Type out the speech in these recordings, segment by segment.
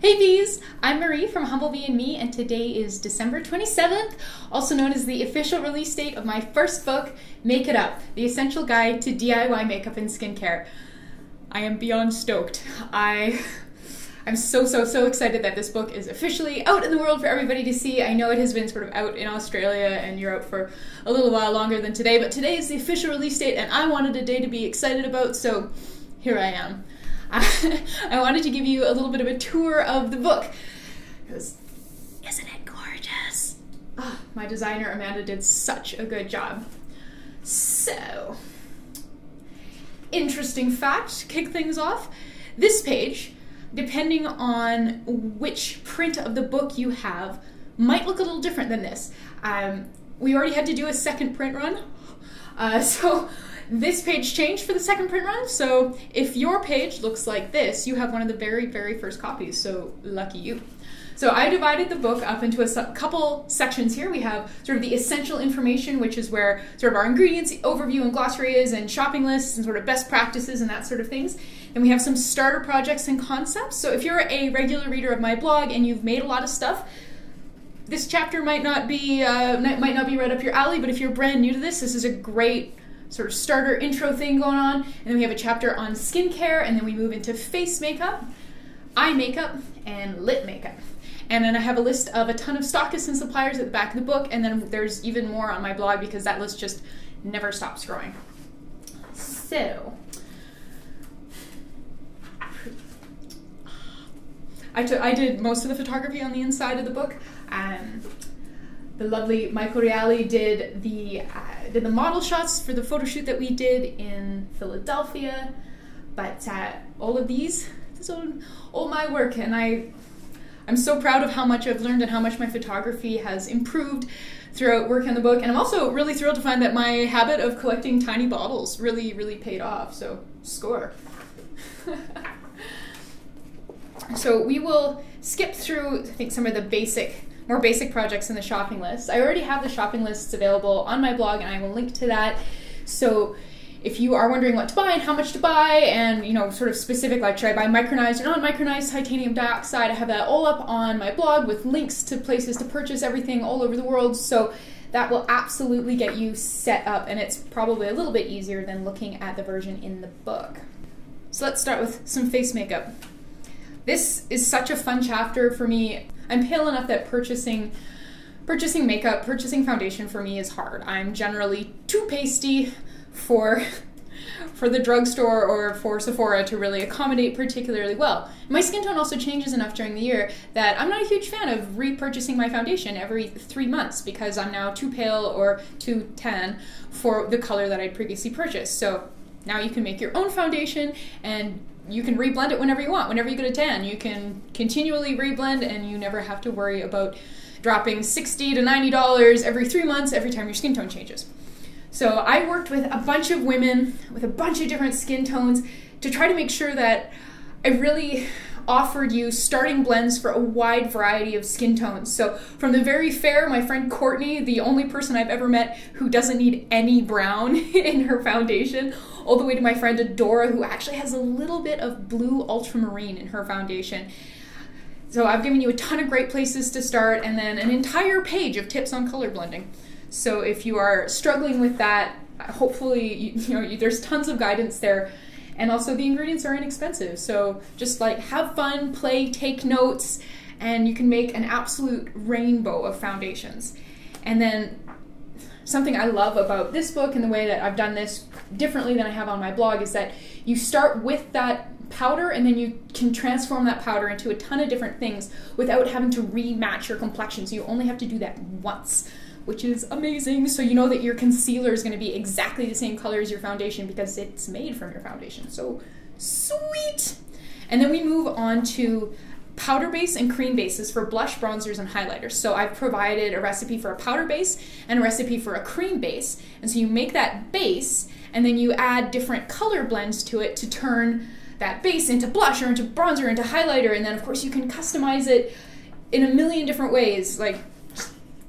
Hey bees! I'm Marie from Humblebee and Me, and today is December 27th, also known as the official release date of my first book, Make It Up The Essential Guide to DIY Makeup and Skincare. I am beyond stoked. I. I'm so, so, so excited that this book is officially out in the world for everybody to see. I know it has been sort of out in Australia and Europe for a little while longer than today, but today is the official release date, and I wanted a day to be excited about, so here I am. I wanted to give you a little bit of a tour of the book. Because isn't it gorgeous? Oh, my designer Amanda did such a good job. So, interesting fact, kick things off. This page, depending on which print of the book you have, might look a little different than this. Um, we already had to do a second print run, uh, so this page changed for the second print run, so if your page looks like this, you have one of the very, very first copies, so lucky you. So I divided the book up into a couple sections here. We have sort of the essential information, which is where sort of our ingredients overview and glossary is, and shopping lists and sort of best practices and that sort of things. Then we have some starter projects and concepts. So if you're a regular reader of my blog and you've made a lot of stuff, this chapter might not be uh, might not be right up your alley. But if you're brand new to this, this is a great sort of starter intro thing going on. And then we have a chapter on skincare, and then we move into face makeup, eye makeup, and lip makeup. And then I have a list of a ton of stockists and suppliers at the back of the book, and then there's even more on my blog because that list just never stops growing. So, I, I did most of the photography on the inside of the book. Um, the lovely Michael Reale did the uh, did the model shots for the photo shoot that we did in Philadelphia. But uh, all of these, this is all, all my work, and I I'm so proud of how much I've learned and how much my photography has improved throughout working on the book. And I'm also really thrilled to find that my habit of collecting tiny bottles really, really paid off. So score. so we will skip through, I think, some of the basic more basic projects in the shopping list. I already have the shopping lists available on my blog and I will link to that. So if you are wondering what to buy and how much to buy and you know sort of specific like should i buy micronized or non-micronized titanium dioxide i have that all up on my blog with links to places to purchase everything all over the world so that will absolutely get you set up and it's probably a little bit easier than looking at the version in the book so let's start with some face makeup this is such a fun chapter for me I'm pale enough that purchasing purchasing makeup, purchasing foundation for me is hard. I'm generally too pasty for for the drugstore or for Sephora to really accommodate particularly well. My skin tone also changes enough during the year that I'm not a huge fan of repurchasing my foundation every three months because I'm now too pale or too tan for the color that I previously purchased. So now you can make your own foundation and you can reblend it whenever you want. Whenever you get a tan, you can continually reblend and you never have to worry about dropping 60 to $90 every three months every time your skin tone changes. So I worked with a bunch of women with a bunch of different skin tones to try to make sure that I really offered you starting blends for a wide variety of skin tones. So, from the very fair, my friend Courtney, the only person I've ever met who doesn't need any brown in her foundation, all the way to my friend Adora, who actually has a little bit of blue ultramarine in her foundation. So, I've given you a ton of great places to start and then an entire page of tips on color blending. So, if you are struggling with that, hopefully, you, you know, there's tons of guidance there and also the ingredients are inexpensive. So just like have fun, play, take notes, and you can make an absolute rainbow of foundations. And then something I love about this book and the way that I've done this differently than I have on my blog is that you start with that powder and then you can transform that powder into a ton of different things without having to rematch your complexion. So you only have to do that once which is amazing. So you know that your concealer is going to be exactly the same color as your foundation because it's made from your foundation. So sweet. And then we move on to powder base and cream bases for blush, bronzers, and highlighters. So I've provided a recipe for a powder base and a recipe for a cream base. And so you make that base and then you add different color blends to it to turn that base into blush or into bronzer, into highlighter. And then of course you can customize it in a million different ways. Like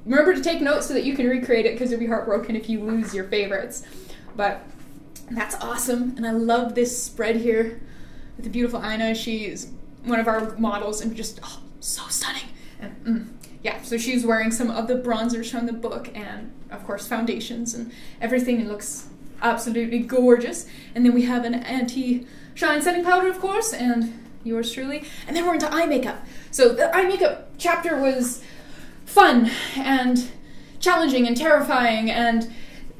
remember to take notes so that you can recreate it because you'll be heartbroken if you lose your favorites. But that's awesome, and I love this spread here with the beautiful Ina. She's one of our models and just oh, so stunning. And mm, yeah, so she's wearing some of the bronzers from the book and of course foundations and everything. It looks absolutely gorgeous. And then we have an anti shine setting powder, of course, and yours truly. And then we're into eye makeup. So the eye makeup chapter was fun and challenging and terrifying and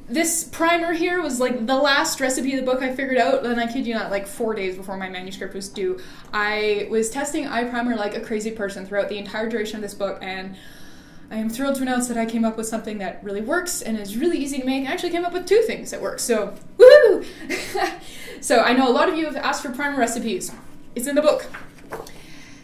this primer here was like the last recipe of the book I figured out, and I kid you not, like four days before my manuscript was due. I was testing eye primer like a crazy person throughout the entire duration of this book, and I am thrilled to announce that I came up with something that really works and is really easy to make. I actually came up with two things that work, so woohoo! so I know a lot of you have asked for primer recipes. It's in the book.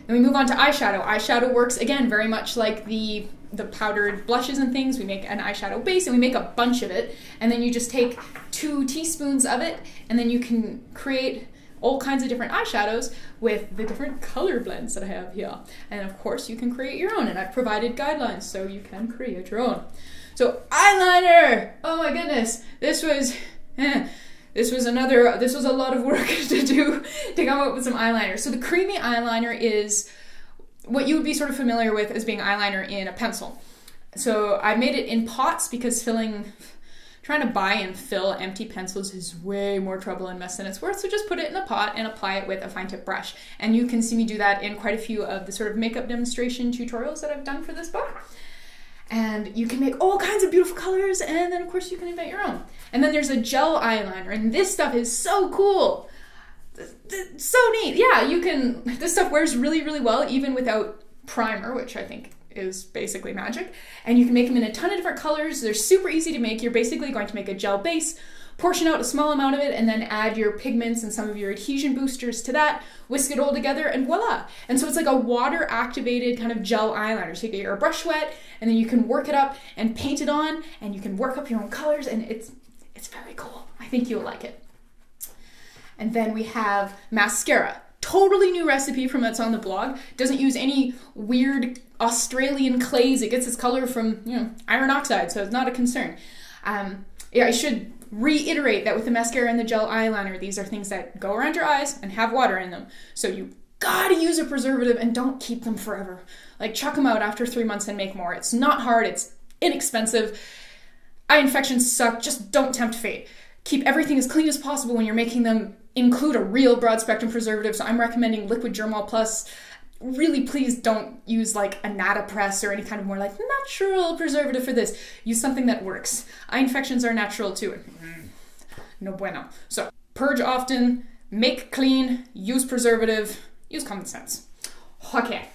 Then we move on to eyeshadow. Eyeshadow works again very much like the the powdered blushes and things. We make an eyeshadow base and we make a bunch of it. And then you just take two teaspoons of it and then you can create all kinds of different eyeshadows with the different color blends that I have here. And of course, you can create your own, and I've provided guidelines so you can create your own. So, eyeliner! Oh my goodness, this was. Eh, this was another this was a lot of work to do to come up with some eyeliner so the creamy eyeliner is what you would be sort of familiar with as being eyeliner in a pencil. So I made it in pots because filling, trying to buy and fill empty pencils is way more trouble and mess than it's worth. So just put it in a pot and apply it with a fine tip brush. And you can see me do that in quite a few of the sort of makeup demonstration tutorials that I've done for this book. And you can make all kinds of beautiful colors, and then of course you can invent your own. And then there's a gel eyeliner, and this stuff is so cool so neat. Yeah, you can. This stuff wears really, really well even without primer, which I think is basically magic. And you can make them in a ton of different colors. They're super easy to make. You're basically going to make a gel base, portion out a small amount of it, and then add your pigments and some of your adhesion boosters to that, whisk it all together, and voila. And so it's like a water activated kind of gel eyeliner. So you get your brush wet, and then you can work it up and paint it on, and you can work up your own colors, and it's it's very cool. I think you'll like it. And then we have mascara. Totally new recipe from that's on the blog. Doesn't use any weird Australian clays. It gets its color from you know iron oxide, so it's not a concern. Um, yeah, I should reiterate that with the mascara and the gel eyeliner, these are things that go around your eyes and have water in them. So you gotta use a preservative and don't keep them forever. Like chuck them out after three months and make more. It's not hard. It's inexpensive. Eye infections suck. Just don't tempt fate. Keep everything as clean as possible when you're making them include a real broad spectrum preservative. So I'm recommending Liquid Germall Plus. Really, please don't use like a NataPres or any kind of more like natural preservative for this. Use something that works. Eye infections are natural too. No bueno. So purge often, make clean, use preservative, use common sense. Okay.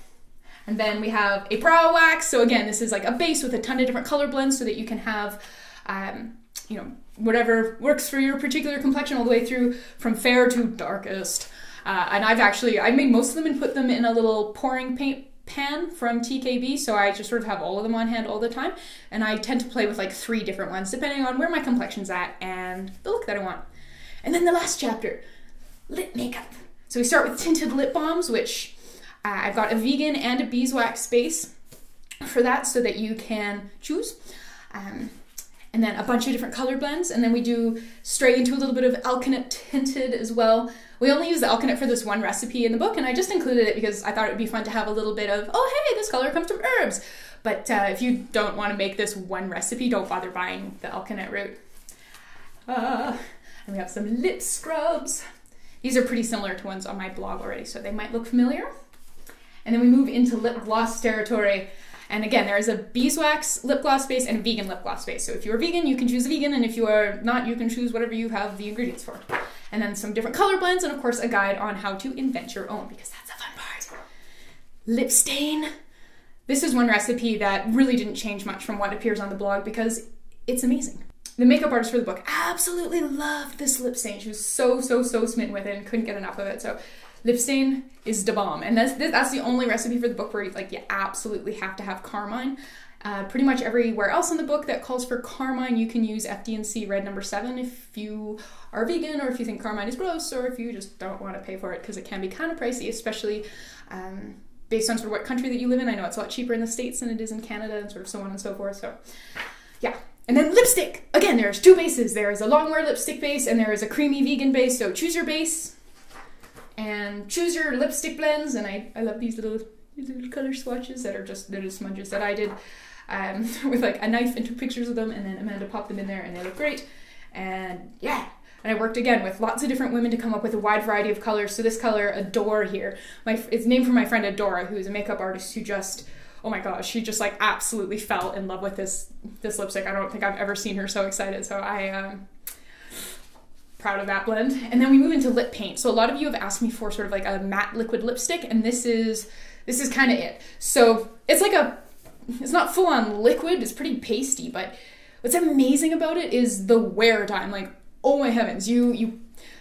And then we have a brow wax. So again, this is like a base with a ton of different color blends so that you can have, um, you know, whatever works for your particular complexion all the way through from fair to darkest. Uh, and I've actually I made most of them and put them in a little pouring paint pan from TKB, so I just sort of have all of them on hand all the time. And I tend to play with like three different ones depending on where my complexion's at and the look that I want. And then the last chapter, lip makeup. So we start with tinted lip balms, which uh, I've got a vegan and a beeswax base for that so that you can choose. Um, and then a bunch of different color blends. And then we do straight into a little bit of alkanet tinted as well. We only use the alkanet for this one recipe in the book, and I just included it because I thought it would be fun to have a little bit of, oh, hey, this color comes from herbs. But uh, if you don't want to make this one recipe, don't bother buying the alkanet root. Uh, and we have some lip scrubs. These are pretty similar to ones on my blog already, so they might look familiar. And then we move into lip gloss territory. And again, there is a beeswax lip gloss base and a vegan lip gloss base. So if you're vegan, you can choose vegan, and if you are not, you can choose whatever you have the ingredients for. And then some different color blends, and of course, a guide on how to invent your own, because that's a fun part. Lip stain. This is one recipe that really didn't change much from what appears on the blog because it's amazing. The makeup artist for the book absolutely loved this lip stain. She was so, so, so smitten with it and couldn't get enough of it. So lip stain is the bomb. And that's that's the only recipe for the book where you like you absolutely have to have carmine. Uh, pretty much everywhere else in the book that calls for carmine you can use fd&c red number seven if you are vegan or if you think carmine is gross or if you just don't want to pay for it because it can be kind of pricey especially um, based on sort of what country that you live in. I know it's a lot cheaper in the states than it is in canada and sort of so on and so forth so yeah. And then lipstick. Again there's two bases. There is a longwear lipstick base and there is a creamy vegan base so choose your base and choose your lipstick blends. And I, I love these little these little color swatches that are just little smudges that I did um, with like a knife and took pictures of them, and then Amanda popped them in there, and they look great. And yeah, and I worked again with lots of different women to come up with a wide variety of colors. So this color, Adore here, my it's named for my friend Adora, who's a makeup artist who just oh my gosh, she just like absolutely fell in love with this this lipstick. I don't think I've ever seen her so excited. So I um proud of that blend. And then we move into lip paint. So a lot of you have asked me for sort of like a matte liquid lipstick, and this is this is kind of it. So it's like a it's not full on liquid, it's pretty pasty, but what's amazing about it is the wear time. Like, oh my heavens, you you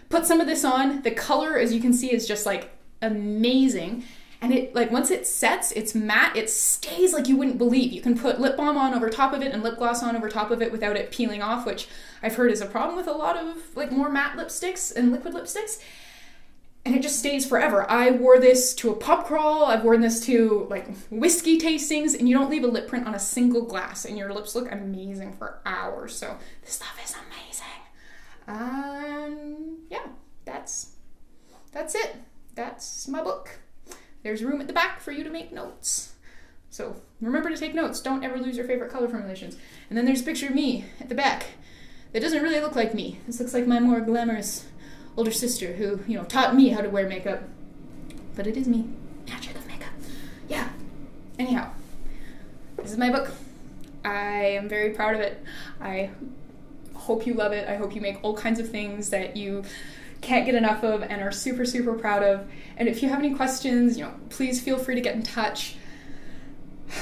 put some of this on, the color as you can see is just like amazing and it like once it sets it's matte it stays like you wouldn't believe. You can put lip balm on over top of it and lip gloss on over top of it without it peeling off which i've heard is a problem with a lot of like more matte lipsticks and liquid lipsticks. And it just stays forever. I wore this to a pub crawl. I've worn this to like whiskey tastings. And you don't leave a lip print on a single glass. And your lips look amazing for hours. So this stuff is amazing. Um yeah. That's that's it. That's my book there's room at the back for you to make notes. So remember to take notes. Don't ever lose your favorite color formulations. And then there's a picture of me at the back that doesn't really look like me. This looks like my more glamorous older sister who, you know, taught me how to wear makeup. But it is me. Magic of makeup. Yeah. Anyhow, this is my book. I am very proud of it. I hope you love it. I hope you make all kinds of things that you can't get enough of and are super, super proud of. And if you have any questions, you know, please feel free to get in touch.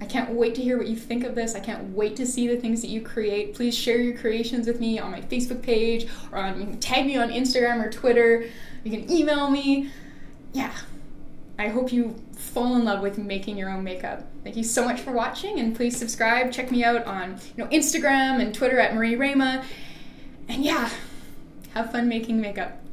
I can't wait to hear what you think of this. I can't wait to see the things that you create. Please share your creations with me on my Facebook page or on, you can tag me on Instagram or Twitter. You can email me. Yeah. I hope you fall in love with making your own makeup. Thank you so much for watching and please subscribe. Check me out on you know Instagram and Twitter at Marie Rayma. And yeah, have fun making makeup.